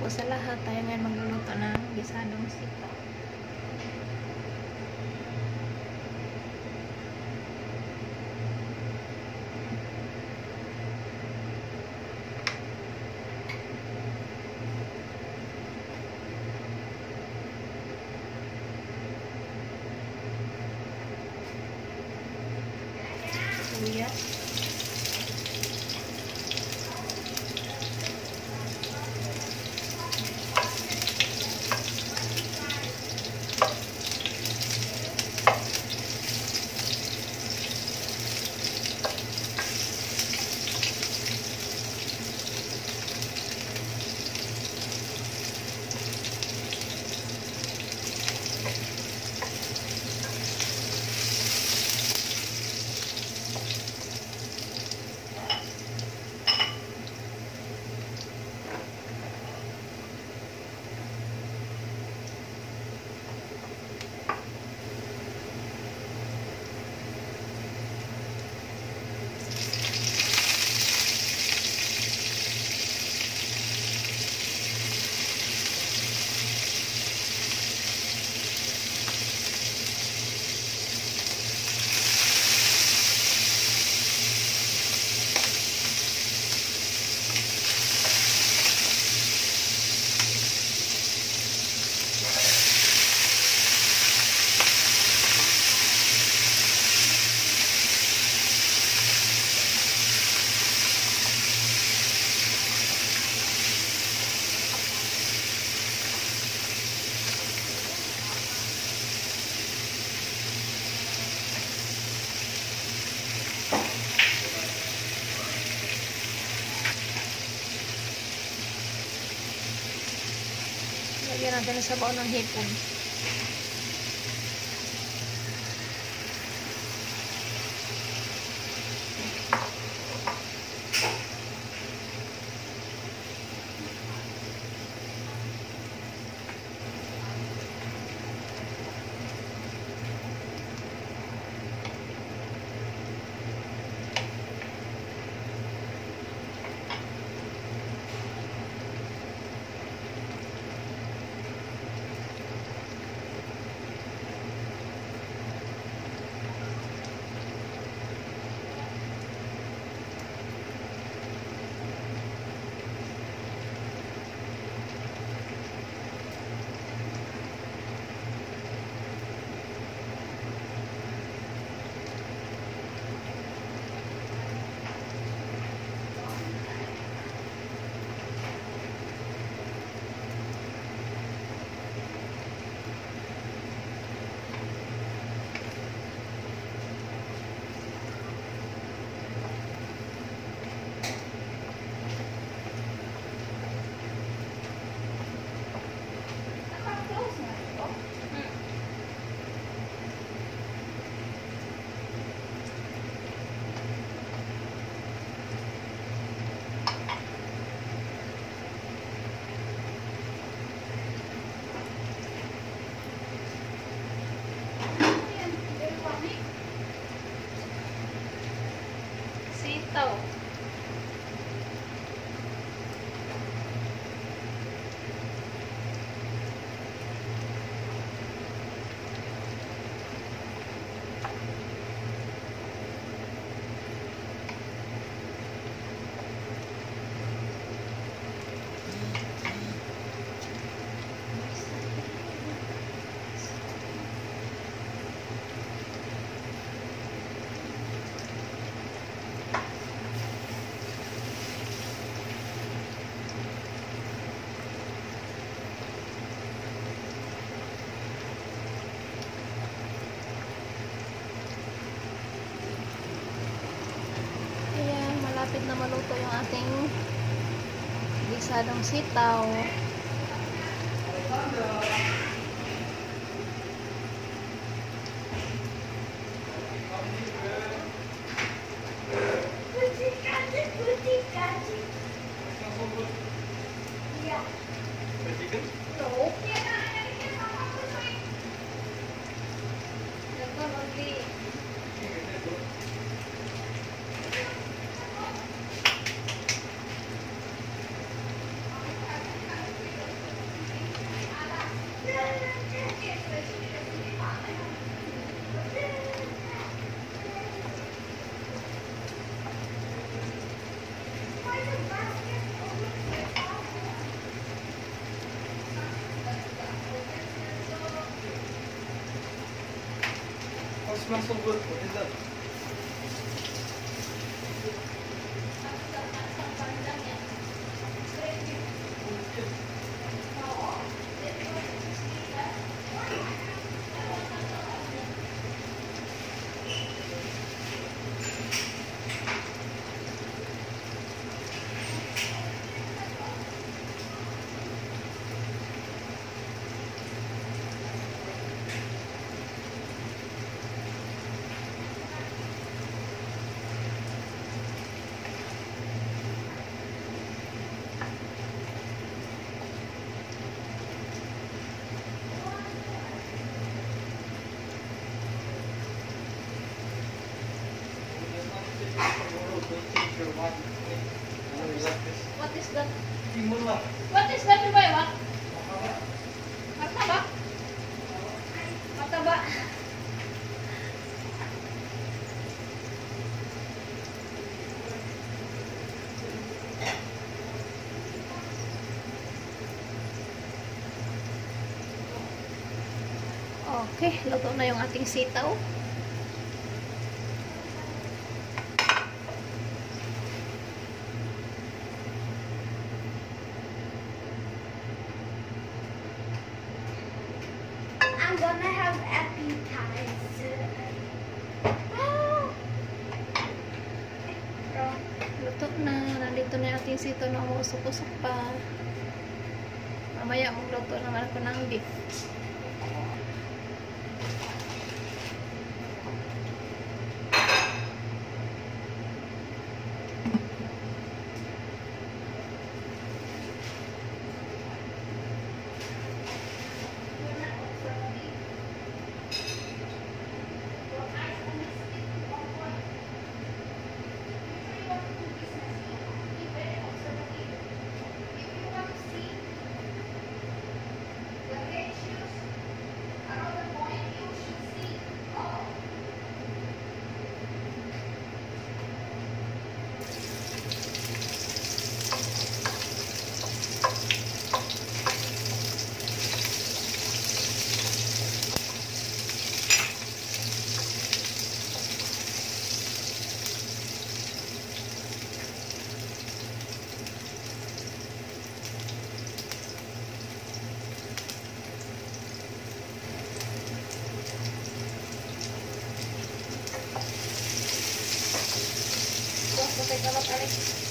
po sa lahat. Tayo ngayon magluluto ng gisadong sitaw. Lagyan natin sa baon ng hipon. Ating gisadong sitaw. Déplacement sur votre, désolé. What is that? What is that, Ribay? What? Mataba? Mataba. Okay, luto na yung ating sitaw. Gonna have appetizer. Ah! Luto na. Nandito na yung sitaw na umusok-usok pa. Mamaya magluto naman ako ng beef. Vou pegar ela para aqui.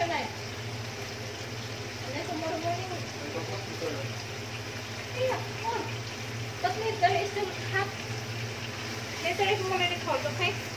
ada naik. Ini semua rumah ni. Iya, oh. Tapi dari istimewa. Ini dari rumah ini kau, okay?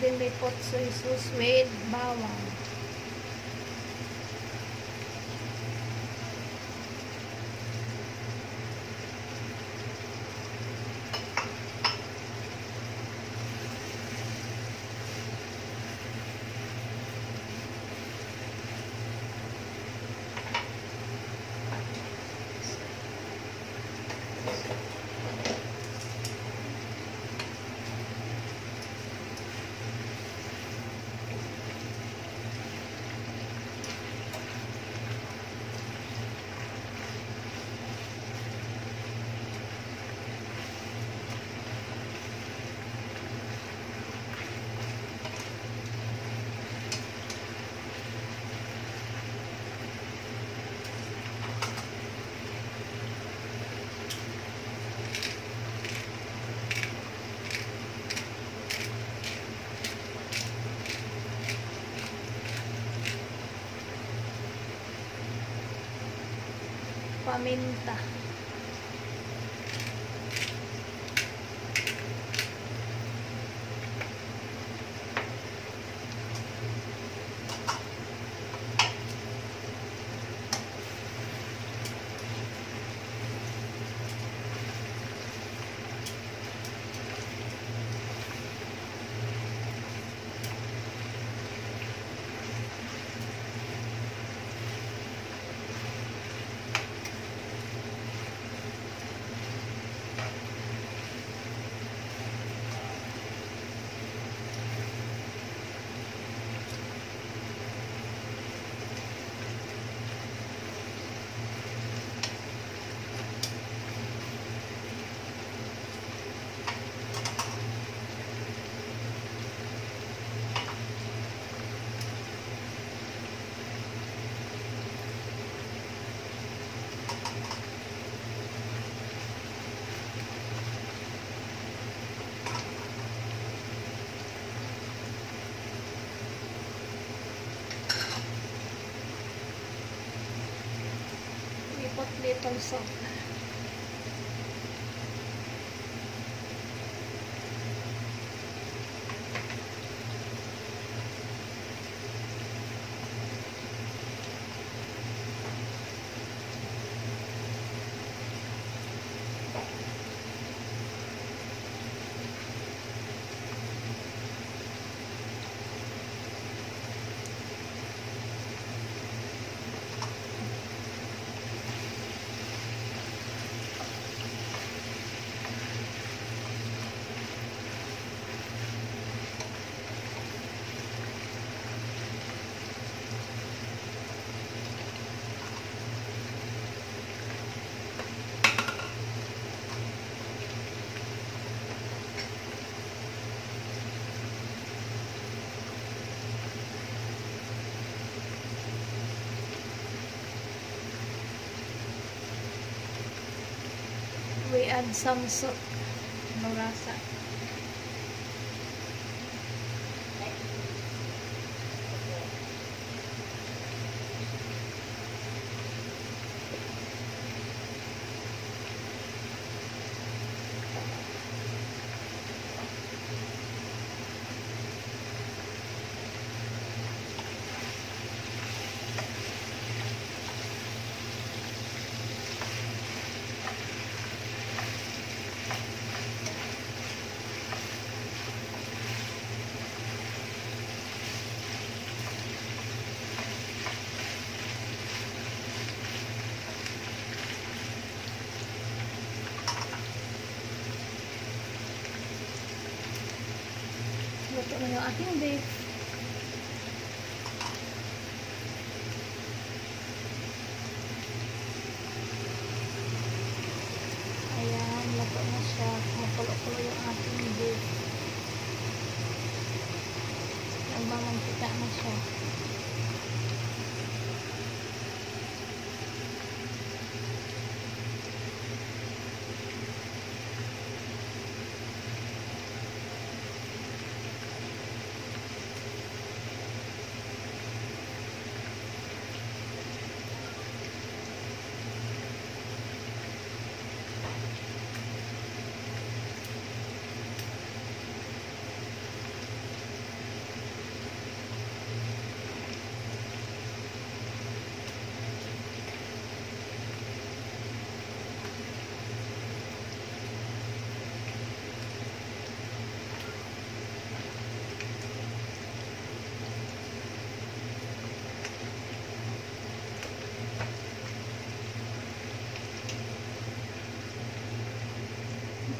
Then may pot soy sauce with bawang. Paminta. 감 사. Add some. Luto na yung ating beef.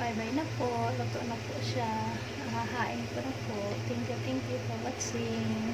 Bye-bye na po. Luto na po siya. Hahain ko na po. Thank you, thank you for watching.